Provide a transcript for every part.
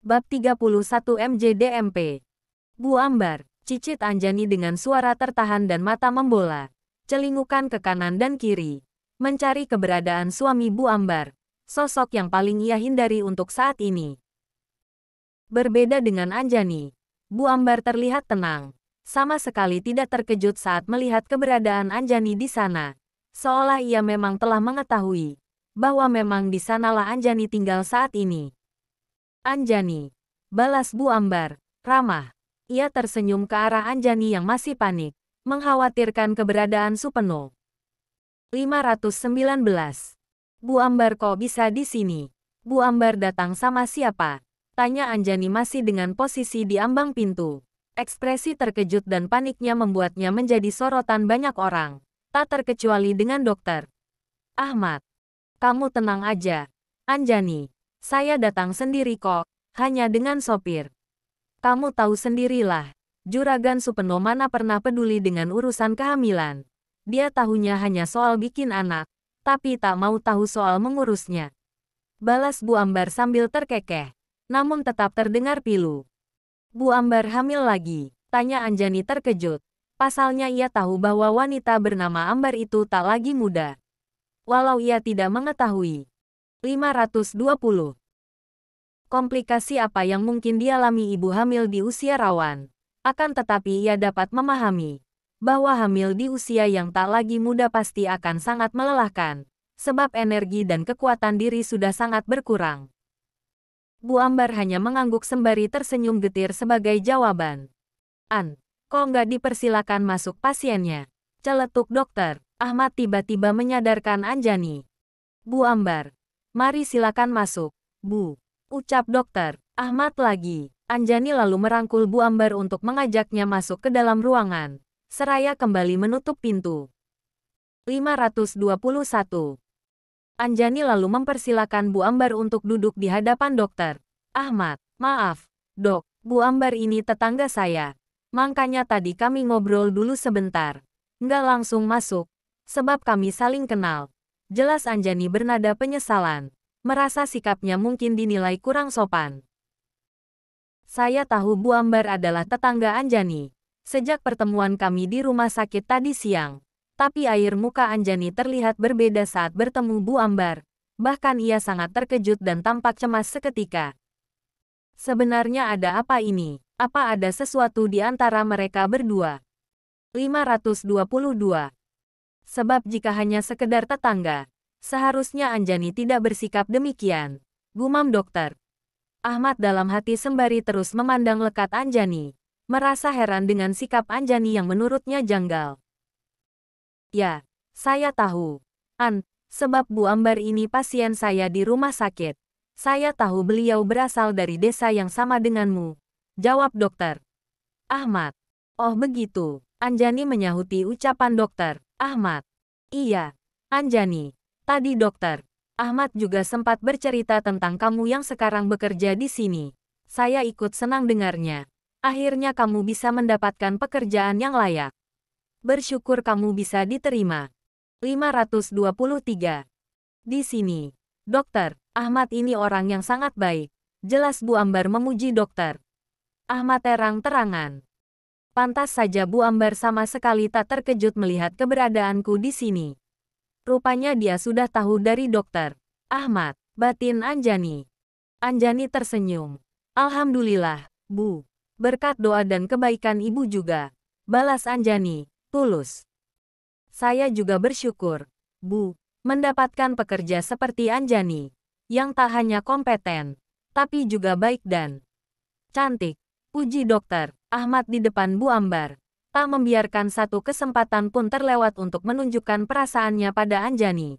Bab 31 MJDMP Bu Ambar, cicit Anjani dengan suara tertahan dan mata membola. Celingukan ke kanan dan kiri. Mencari keberadaan suami Bu Ambar. Sosok yang paling ia hindari untuk saat ini. Berbeda dengan Anjani, Bu Ambar terlihat tenang. Sama sekali tidak terkejut saat melihat keberadaan Anjani di sana. Seolah ia memang telah mengetahui bahwa memang di sanalah Anjani tinggal saat ini. Anjani, balas Bu Ambar, ramah. Ia tersenyum ke arah Anjani yang masih panik, mengkhawatirkan keberadaan Supeno. 519. Bu Ambar kok bisa di sini? Bu Ambar datang sama siapa? Tanya Anjani masih dengan posisi di ambang pintu. Ekspresi terkejut dan paniknya membuatnya menjadi sorotan banyak orang. Tak terkecuali dengan dokter. Ahmad. Kamu tenang aja. Anjani, saya datang sendiri kok, hanya dengan sopir. Kamu tahu sendirilah, Juragan Supeno mana pernah peduli dengan urusan kehamilan. Dia tahunya hanya soal bikin anak, tapi tak mau tahu soal mengurusnya. Balas Bu Ambar sambil terkekeh, namun tetap terdengar pilu. Bu Ambar hamil lagi, tanya Anjani terkejut. Pasalnya ia tahu bahwa wanita bernama Ambar itu tak lagi muda walau ia tidak mengetahui. 520. Komplikasi apa yang mungkin dialami ibu hamil di usia rawan. Akan tetapi ia dapat memahami bahwa hamil di usia yang tak lagi muda pasti akan sangat melelahkan, sebab energi dan kekuatan diri sudah sangat berkurang. Bu Ambar hanya mengangguk sembari tersenyum getir sebagai jawaban. An, kok nggak dipersilakan masuk pasiennya? Celetuk dokter. Ahmad tiba-tiba menyadarkan Anjani. Bu Ambar, mari silakan masuk. Bu, ucap dokter. Ahmad lagi. Anjani lalu merangkul Bu Ambar untuk mengajaknya masuk ke dalam ruangan. Seraya kembali menutup pintu. 521. Anjani lalu mempersilakan Bu Ambar untuk duduk di hadapan dokter. Ahmad, maaf, dok, Bu Ambar ini tetangga saya. Makanya tadi kami ngobrol dulu sebentar. Nggak langsung masuk, Sebab kami saling kenal. Jelas Anjani bernada penyesalan. Merasa sikapnya mungkin dinilai kurang sopan. Saya tahu Bu Ambar adalah tetangga Anjani. Sejak pertemuan kami di rumah sakit tadi siang. Tapi air muka Anjani terlihat berbeda saat bertemu Bu Ambar. Bahkan ia sangat terkejut dan tampak cemas seketika. Sebenarnya ada apa ini? Apa ada sesuatu di antara mereka berdua? 522 Sebab jika hanya sekedar tetangga, seharusnya Anjani tidak bersikap demikian. Gumam dokter. Ahmad dalam hati sembari terus memandang lekat Anjani, merasa heran dengan sikap Anjani yang menurutnya janggal. Ya, saya tahu. An, sebab Bu Ambar ini pasien saya di rumah sakit. Saya tahu beliau berasal dari desa yang sama denganmu. Jawab dokter. Ahmad. Oh begitu. Anjani menyahuti ucapan dokter. Ahmad. Iya. Anjani. Tadi dokter. Ahmad juga sempat bercerita tentang kamu yang sekarang bekerja di sini. Saya ikut senang dengarnya. Akhirnya kamu bisa mendapatkan pekerjaan yang layak. Bersyukur kamu bisa diterima. 523. Di sini. Dokter, Ahmad ini orang yang sangat baik. Jelas Bu Ambar memuji dokter. Ahmad terang-terangan. Pantas saja Bu Ambar sama sekali tak terkejut melihat keberadaanku di sini. Rupanya dia sudah tahu dari dokter. Ahmad, batin Anjani. Anjani tersenyum. Alhamdulillah, Bu. Berkat doa dan kebaikan ibu juga. Balas Anjani, tulus. Saya juga bersyukur, Bu, mendapatkan pekerja seperti Anjani, yang tak hanya kompeten, tapi juga baik dan cantik. Puji dokter, Ahmad di depan Bu Ambar. Tak membiarkan satu kesempatan pun terlewat untuk menunjukkan perasaannya pada Anjani.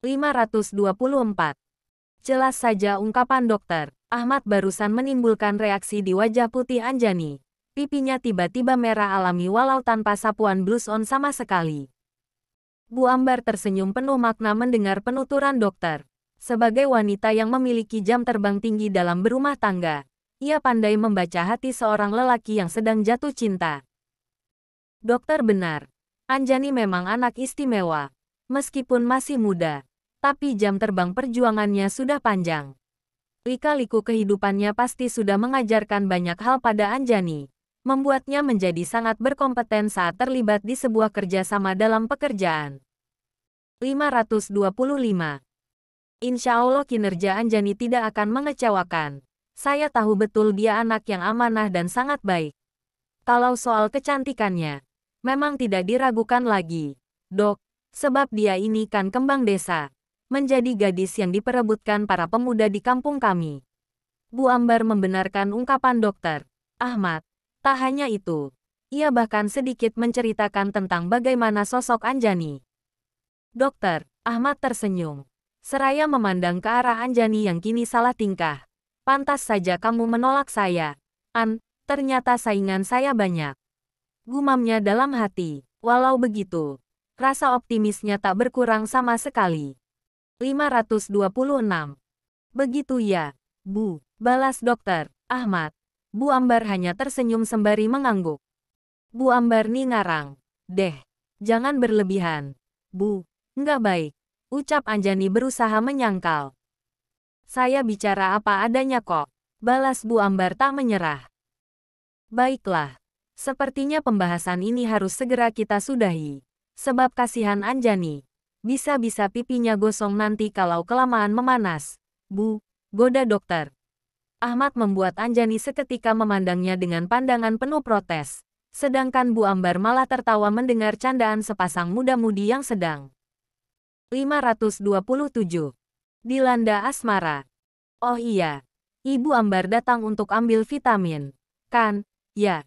524. Jelas saja ungkapan dokter. Ahmad barusan menimbulkan reaksi di wajah putih Anjani. Pipinya tiba-tiba merah alami walau tanpa sapuan blush on sama sekali. Bu Ambar tersenyum penuh makna mendengar penuturan dokter. Sebagai wanita yang memiliki jam terbang tinggi dalam berumah tangga, ia pandai membaca hati seorang lelaki yang sedang jatuh cinta. Dokter benar. Anjani memang anak istimewa. Meskipun masih muda, tapi jam terbang perjuangannya sudah panjang. Lika-liku kehidupannya pasti sudah mengajarkan banyak hal pada Anjani, membuatnya menjadi sangat berkompeten saat terlibat di sebuah kerjasama dalam pekerjaan. 525. Insya Allah kinerja Anjani tidak akan mengecewakan. Saya tahu betul dia anak yang amanah dan sangat baik. Kalau soal kecantikannya, memang tidak diragukan lagi. Dok, sebab dia ini kan kembang desa menjadi gadis yang diperebutkan para pemuda di kampung kami. Bu Ambar membenarkan ungkapan dokter. Ahmad, tak hanya itu. Ia bahkan sedikit menceritakan tentang bagaimana sosok Anjani. Dokter, Ahmad tersenyum. Seraya memandang ke arah Anjani yang kini salah tingkah. Pantas saja kamu menolak saya. An, ternyata saingan saya banyak. Gumamnya dalam hati. Walau begitu, rasa optimisnya tak berkurang sama sekali. 526. Begitu ya, Bu, balas dokter, Ahmad. Bu Ambar hanya tersenyum sembari mengangguk. Bu Ambar nih ngarang. Deh, jangan berlebihan. Bu, nggak baik. Ucap Anjani berusaha menyangkal. Saya bicara apa adanya kok. Balas Bu Ambar tak menyerah. Baiklah. Sepertinya pembahasan ini harus segera kita sudahi. Sebab kasihan Anjani, bisa-bisa pipinya gosong nanti kalau kelamaan memanas. Bu, goda dokter. Ahmad membuat Anjani seketika memandangnya dengan pandangan penuh protes. Sedangkan Bu Ambar malah tertawa mendengar candaan sepasang muda-mudi yang sedang. 527. Dilanda asmara. Oh iya, Ibu Ambar datang untuk ambil vitamin. Kan, ya.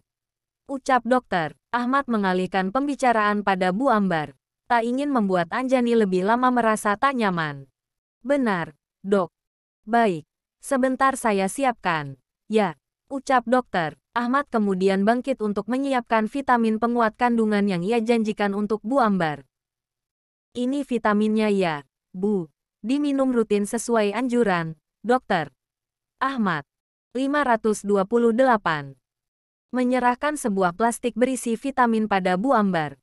Ucap dokter, Ahmad mengalihkan pembicaraan pada Bu Ambar tak ingin membuat Anjani lebih lama merasa tak nyaman. Benar, dok. Baik, sebentar saya siapkan. Ya, ucap dokter. Ahmad kemudian bangkit untuk menyiapkan vitamin penguat kandungan yang ia janjikan untuk Bu Ambar. Ini vitaminnya ya, Bu. Diminum rutin sesuai anjuran, dokter. Ahmad. 528. Menyerahkan sebuah plastik berisi vitamin pada Bu Ambar.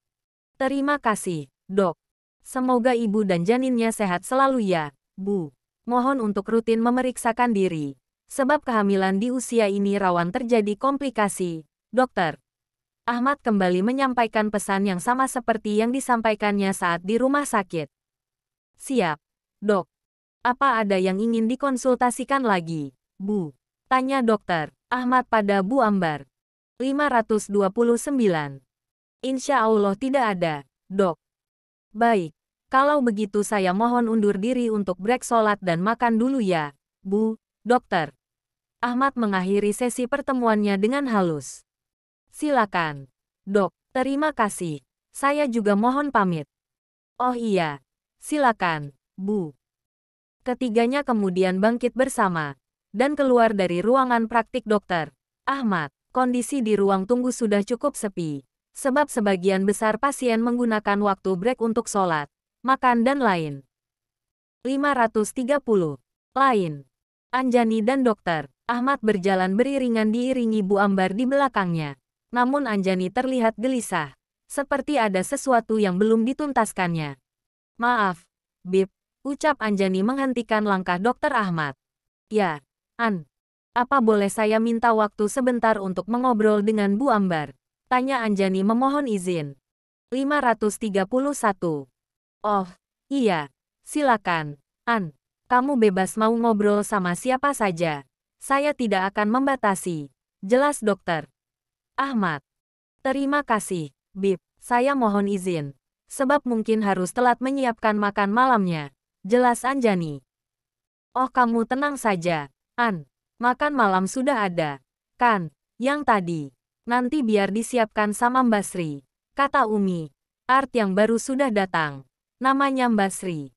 Terima kasih, Dok, semoga ibu dan janinnya sehat selalu ya, Bu. Mohon untuk rutin memeriksakan diri. Sebab kehamilan di usia ini rawan terjadi komplikasi, dokter. Ahmad kembali menyampaikan pesan yang sama seperti yang disampaikannya saat di rumah sakit. Siap, dok. Apa ada yang ingin dikonsultasikan lagi, Bu? Tanya dokter, Ahmad pada Bu Ambar. 529. Insya Allah tidak ada, dok. Baik, kalau begitu saya mohon undur diri untuk break sholat dan makan dulu ya, Bu, dokter. Ahmad mengakhiri sesi pertemuannya dengan halus. Silakan. Dok, terima kasih. Saya juga mohon pamit. Oh iya, silakan, Bu. Ketiganya kemudian bangkit bersama dan keluar dari ruangan praktik dokter. Ahmad, kondisi di ruang tunggu sudah cukup sepi sebab sebagian besar pasien menggunakan waktu break untuk sholat, makan dan lain. 530. Lain. Anjani dan dokter, Ahmad berjalan beriringan diiringi Bu Ambar di belakangnya. Namun Anjani terlihat gelisah, seperti ada sesuatu yang belum dituntaskannya. Maaf, Bib, ucap Anjani menghentikan langkah dokter Ahmad. Ya, An. Apa boleh saya minta waktu sebentar untuk mengobrol dengan Bu Ambar? Tanya Anjani memohon izin. 531. Oh, iya. Silakan. An, kamu bebas mau ngobrol sama siapa saja. Saya tidak akan membatasi. Jelas dokter. Ahmad. Terima kasih, Bib. Saya mohon izin. Sebab mungkin harus telat menyiapkan makan malamnya. Jelas Anjani. Oh kamu tenang saja. An, makan malam sudah ada. Kan, yang tadi. Nanti biar disiapkan sama Mbak Sri. Kata Umi. Art yang baru sudah datang. Namanya Mbak Sri.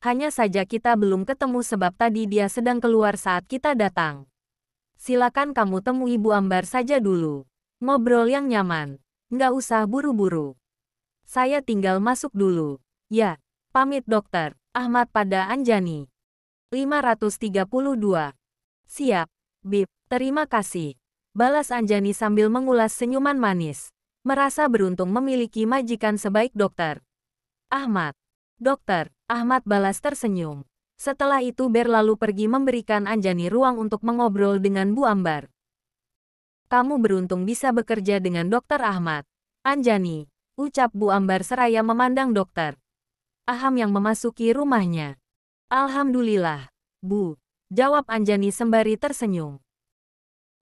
Hanya saja kita belum ketemu sebab tadi dia sedang keluar saat kita datang. Silakan kamu temui Ibu Ambar saja dulu. Ngobrol yang nyaman. Nggak usah buru-buru. Saya tinggal masuk dulu. Ya, pamit dokter. Ahmad pada Anjani. 532. Siap, Bib. Terima kasih. Balas Anjani sambil mengulas senyuman manis. Merasa beruntung memiliki majikan sebaik dokter. Ahmad. Dokter, Ahmad balas tersenyum. Setelah itu Ber lalu pergi memberikan Anjani ruang untuk mengobrol dengan Bu Ambar. Kamu beruntung bisa bekerja dengan Dokter Ahmad. Anjani, ucap Bu Ambar seraya memandang dokter. Aham yang memasuki rumahnya. Alhamdulillah, Bu, jawab Anjani sembari tersenyum.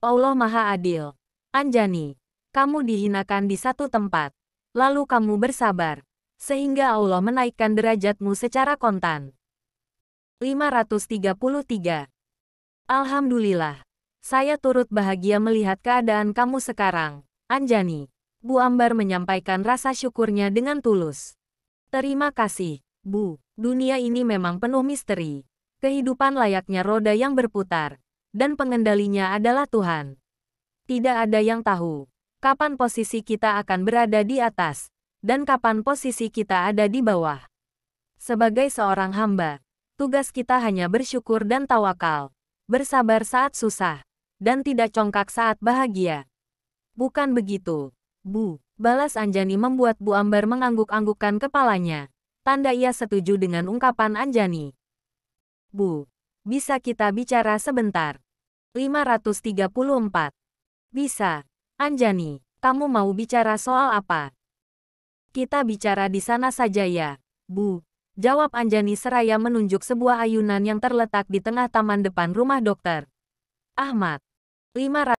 Allah Maha Adil. Anjani, kamu dihinakan di satu tempat, lalu kamu bersabar, sehingga Allah menaikkan derajatmu secara kontan. 533. Alhamdulillah, saya turut bahagia melihat keadaan kamu sekarang, Anjani. Bu Ambar menyampaikan rasa syukurnya dengan tulus. Terima kasih, Bu. Dunia ini memang penuh misteri. Kehidupan layaknya roda yang berputar, dan pengendalinya adalah Tuhan. Tidak ada yang tahu kapan posisi kita akan berada di atas, dan kapan posisi kita ada di bawah. Sebagai seorang hamba, tugas kita hanya bersyukur dan tawakal, bersabar saat susah, dan tidak congkak saat bahagia. Bukan begitu, Bu. Balas Anjani membuat Bu Ambar mengangguk-anggukkan kepalanya. Tanda ia setuju dengan ungkapan Anjani. Bu, bisa kita bicara sebentar? 534. Bisa. Anjani, kamu mau bicara soal apa? Kita bicara di sana saja ya, Bu. Jawab Anjani seraya menunjuk sebuah ayunan yang terletak di tengah taman depan rumah dokter. Ahmad. 500